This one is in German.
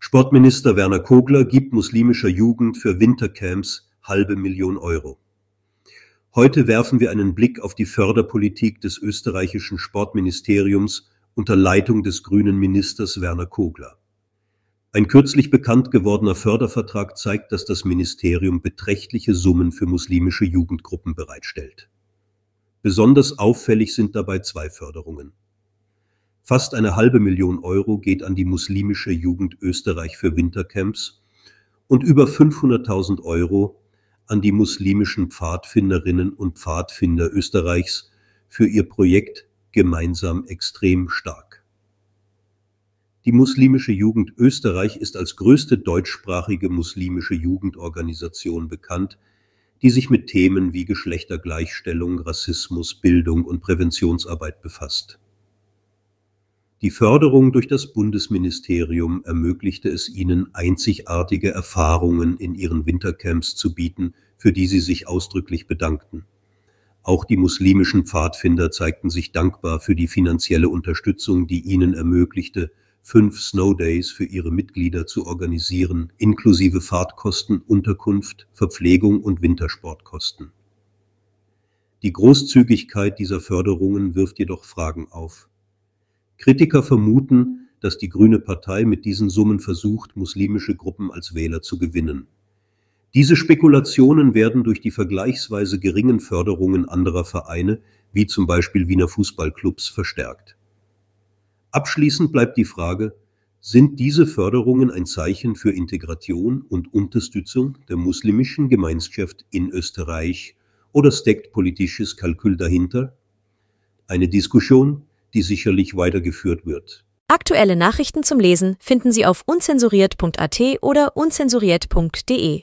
Sportminister Werner Kogler gibt muslimischer Jugend für Wintercamps halbe Million Euro. Heute werfen wir einen Blick auf die Förderpolitik des österreichischen Sportministeriums unter Leitung des grünen Ministers Werner Kogler. Ein kürzlich bekannt gewordener Fördervertrag zeigt, dass das Ministerium beträchtliche Summen für muslimische Jugendgruppen bereitstellt. Besonders auffällig sind dabei zwei Förderungen. Fast eine halbe Million Euro geht an die muslimische Jugend Österreich für Wintercamps und über 500.000 Euro an die muslimischen Pfadfinderinnen und Pfadfinder Österreichs für ihr Projekt Gemeinsam extrem stark. Die muslimische Jugend Österreich ist als größte deutschsprachige muslimische Jugendorganisation bekannt, die sich mit Themen wie Geschlechtergleichstellung, Rassismus, Bildung und Präventionsarbeit befasst. Die Förderung durch das Bundesministerium ermöglichte es ihnen, einzigartige Erfahrungen in ihren Wintercamps zu bieten, für die sie sich ausdrücklich bedankten. Auch die muslimischen Pfadfinder zeigten sich dankbar für die finanzielle Unterstützung, die ihnen ermöglichte, fünf Snow Days für ihre Mitglieder zu organisieren, inklusive Fahrtkosten, Unterkunft, Verpflegung und Wintersportkosten. Die Großzügigkeit dieser Förderungen wirft jedoch Fragen auf. Kritiker vermuten, dass die Grüne Partei mit diesen Summen versucht, muslimische Gruppen als Wähler zu gewinnen. Diese Spekulationen werden durch die vergleichsweise geringen Förderungen anderer Vereine, wie zum Beispiel Wiener Fußballclubs, verstärkt. Abschließend bleibt die Frage, sind diese Förderungen ein Zeichen für Integration und Unterstützung der muslimischen Gemeinschaft in Österreich oder steckt politisches Kalkül dahinter? Eine Diskussion, die sicherlich weitergeführt wird. Aktuelle Nachrichten zum Lesen finden Sie auf unzensuriert.at oder unzensuriert.de.